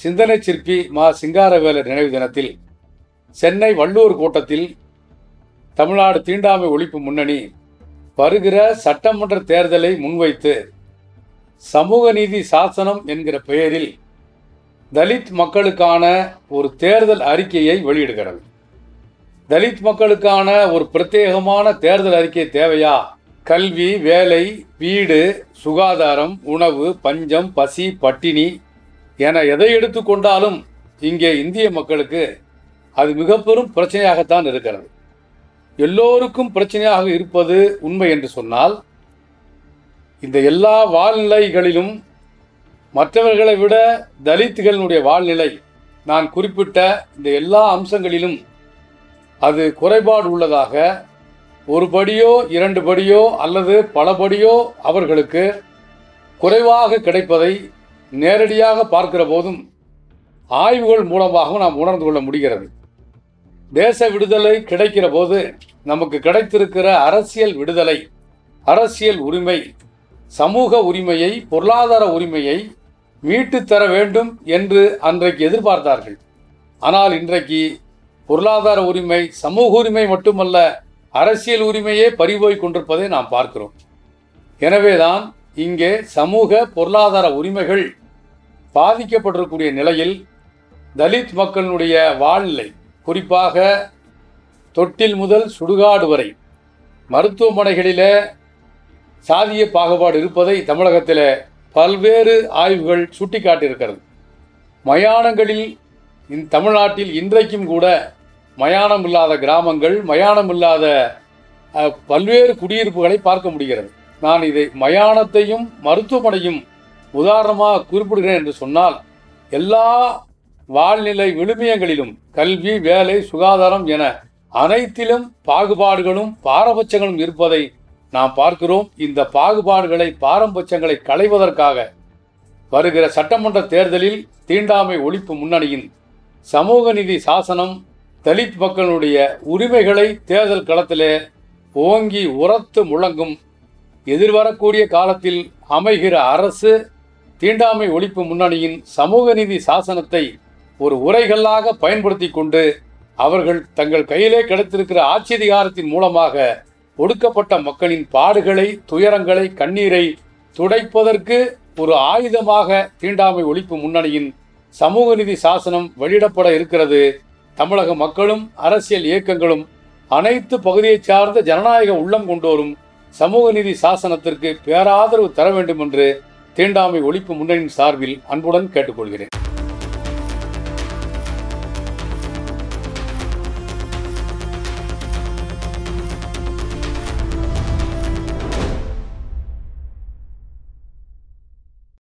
சிந்தனை சிற்பி மா சிங்காரவேலர் நினைவு தினத்தில் சென்னை வள்ளூர் கூட்டத்தில் தமிழ்நாடு தீண்டாமை ஒழிப்பு முன்னணி வருகிற சட்டமன்ற தேர்தலை முன்வைத்து சமூக நீதி சாசனம் என்கிற பெயரில் தலித் மக்களுக்கான ஒரு தேர்தல் அறிக்கையை வெளியிடுகிறது. தலித் மக்களுக்கான ஒரு பிரத்யேகமான தேர்தல் அறிக்கை தேவையா? கல்வி வேலை வீடு சுகாதாரம் உணவு பஞ்சம் பசி பட்டினி என எதை எடுத்துக்கொண்டாலும் இங்கே இந்திய மக்களுக்கு அது மிக பெரும் பிரச்சனையாகத்தான் இருக்கிறது. எல்லோருக்கும் பிரச்சனையாக இருப்பது உண்மை என்று சொன்னால் இந்த எல்லா வாழ்நிலைகளிலும் மற்றவர்களை விட தலித்துகளினுடைய வாழ்நிலை நான் குறிப்பிட்ட இந்த எல்லா அம்சங்களிலும் அது குறைபாடு உள்ளதாக ஒரு படியோ இரண்டு படியோ அல்லது பல படியோ அவர்களுக்கு குறைவாக கிடைப்பதை நேரடியாக பார்க்கிற போதும் ஆய்வுகள் மூலமாக நாம் உணர்ந்து கொள்ள முடிகிறது. தேச விடுதலை கிடைக்கிற போது நமக்கு கிடைத்திருக்கிற அரசியல் விடுதலை அரசியல் உரிமை சமூக உரிமையை பொருளாதார உரிமையை மீட்டு தர வேண்டும் என்று அன்றைக்கு எதிர்பார்த்தார்கள். ஆனால் இன்றைக்கு பொருளாதார உரிமை சமூக உரிமை மட்டுமல்ல அரசியல் உரிமையே பறிபோய் கொண்டிருப்பதை நாம் பார்க்கிறோம். எனவேதான் இங்கே சமூக பொருளாதார உரிமைகள் பாதிக்கப்பட்டிருக்கக்கூடிய நிலையில் தலித் மக்களினுடைய வாழ்நிலை குறிப்பாக தொட்டில் முதல் சுடுகாடு வரை மருத்துவமனைகளில் சாதிய பாகுபாடு இருப்பதை தமிழகத்தில் பல்வேறு ஆய்வுகள் சுட்டிக்காட்டியிருக்கிறது. மயானங்களில் இந் தமிழ்நாட்டில் இன்றைக்கும் கூட மயானம் இல்லாத கிராமங்கள் மயானம் இல்லாத பல்வேறு குடியிருப்புகளை பார்க்க முடிகிறது. நான் இதை மயானத்தையும் மருத்துவமனையும் உதாரணமாக குறிப்பிடுகிறேன் என்று சொன்னால் எல்லா வாழ்நிலை விழுமியங்களிலும் கல்வி வேலை சுகாதாரம் என அனைத்திலும் பாகுபாடுகளும் பாரபட்சங்களும் இருப்பதை நாம் பார்க்கிறோம். இந்த பாகுபாடுகளை பாரபட்சங்களை களைவதற்காக வருகிற சட்டமன்ற தேர்தலில் தீண்டாமை ஒழிப்பு முன்னணியின் சமூக நிதி சாசனம் தலித் மக்களுடைய உரிமைகளை தேர்தல் களத்திலே ஓங்கி உரத்து முழங்கும் எதிர்வரக்கூடிய காலத்தில் அமைகிற அரசு தீண்டாமை ஒழிப்பு முன்னணியின் சமூக நீதி சாசனத்தை ஒரு உரைகல்லாக பயன்படுத்தி கொண்டு அவர்கள் தங்கள் கையிலே கிடைத்திருக்கிற ஆட்சி அதிகாரத்தின் மூலமாக ஒடுக்கப்பட்ட மக்களின் பாடுகளை துயரங்களை கண்ணீரை துடைப்பதற்கு ஒரு ஆயுதமாக தீண்டாமை ஒழிப்பு முன்னணியின் சமூக நீதி சாசனம் வெளியிடப்பட இருக்கிறது. தமிழக மக்களும் அரசியல் இயக்கங்களும் அனைத்து பகுதியைச் சார்ந்த ஜனநாயக உள்ளம் கொண்டோரும் சமூக நீதி சாசனத்திற்கு பேராதரவு தர வேண்டும் என்று தீண்டாமை ஒழிப்பு முன்னணியின் சார்பில் அன்புடன் கேட்டுக்கொள்கிறேன்.